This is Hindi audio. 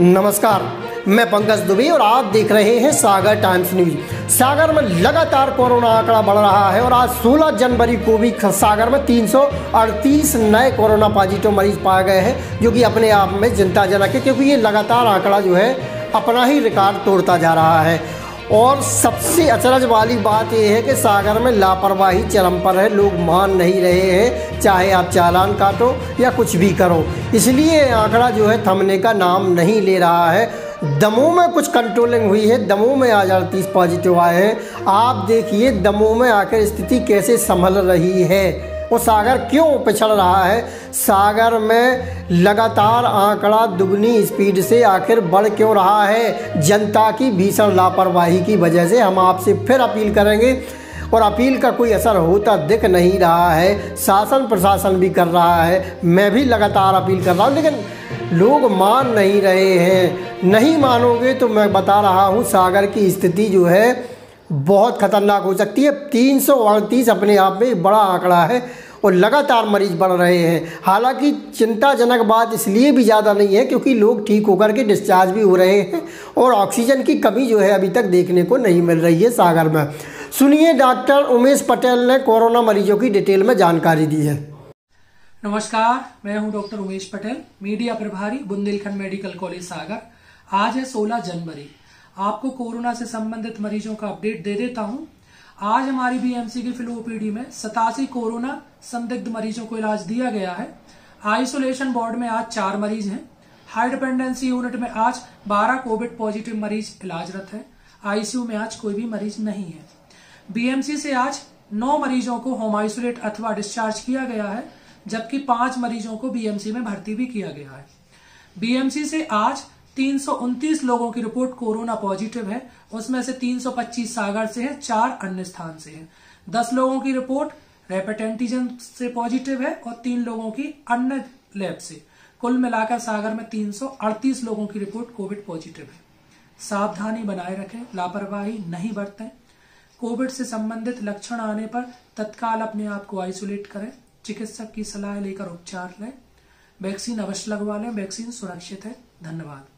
नमस्कार, मैं पंकज दुबे और आप देख रहे हैं सागर टाइम्स न्यूज़। सागर में लगातार कोरोना आंकड़ा बढ़ रहा है और आज 16 जनवरी को भी सागर में 338 नए कोरोना पॉजिटिव मरीज़ पाए गए हैं, जो कि अपने आप में चिंताजनक है क्योंकि ये लगातार आंकड़ा जो है, अपना ही रिकॉर्ड तोड़ता जा रहा है। और सबसे अचरज वाली बात यह है कि सागर में लापरवाही चरम पर है, लोग मान नहीं रहे हैं, चाहे आप चालान काटो या कुछ भी करो। इसलिए आंकड़ा जो है थमने का नाम नहीं ले रहा है। दमों में कुछ कंट्रोलिंग हुई है दमों में आज अड़तीस पॉजिटिव आए हैं। आप देखिए दमों में आकर स्थिति कैसे संभल रही है। वो सागर क्यों पिछड़ रहा है? सागर में लगातार आंकड़ा दुगनी स्पीड से आखिर बढ़ क्यों रहा है? जनता की भीषण लापरवाही की वजह से हम आपसे फिर अपील करेंगे और अपील का कोई असर होता दिख नहीं रहा है। शासन प्रशासन भी कर रहा है। मैं भी लगातार अपील कर रहा हूँ, लेकिन लोग मान नहीं रहे हैं। नहीं मानोगे तो मैं बता रहा हूँ, सागर की स्थिति जो है बहुत खतरनाक हो सकती है। तीन सौ अड़तीस अपने आप में बड़ा आंकड़ा है और लगातार मरीज़ बढ़ रहे हैं। हालाँकि चिंताजनक बात इसलिए भी ज़्यादा नहीं है क्योंकि लोग ठीक होकर के डिस्चार्ज भी हो रहे हैं और ऑक्सीजन की कमी जो है अभी तक देखने को नहीं मिल रही है सागर में। सुनिए डॉक्टर उमेश पटेल ने कोरोना मरीजों की डिटेल में जानकारी दी है। नमस्कार, मैं हूँ डॉक्टर उमेश पटेल, मीडिया प्रभारी, बुंदेलखंड मेडिकल कॉलेज सागर। आज है 16 जनवरी। आपको कोरोना से संबंधित मरीजों का अपडेट दे देता हूँ। आज हमारी बीएमसी की फिलो ओपीडी में सतासी कोरोना संदिग्ध मरीजों को इलाज दिया गया है। आइसोलेशन वार्ड में आज चार मरीज़ हैं। हाई डिपेंडेंसी यूनिट में आज 12 कोविड पॉजिटिव मरीज़ इलाजरत है। आईसीयू में आज कोई भी मरीज़ नहीं है। बीएमसी से आज नौ मरीजों को होम आइसोलेट अथवा डिस्चार्ज किया गया है, जबकि पाँच मरीजों को बीएमसी में भर्ती भी किया गया है। बीएमसी से आज तीन लोगों की रिपोर्ट कोरोना पॉजिटिव है। उसमें से 325 सागर से है, चार अन्य स्थान से है। दस लोगों की रिपोर्ट रैपिड एंटीजन से पॉजिटिव है और तीन लोगों की अन्य लैब से। कुल मिलाकर सागर में 338 लोगों की रिपोर्ट कोविड पॉजिटिव है। सावधानी बनाए रखें, लापरवाही नहीं बरतें। कोविड से संबंधित लक्षण आने पर तत्काल अपने आप को आइसोलेट करें। चिकित्सक की सलाह लेकर उपचार लें। वैक्सीन अवश्य लगवा लें, वैक्सीन सुरक्षित है। धन्यवाद।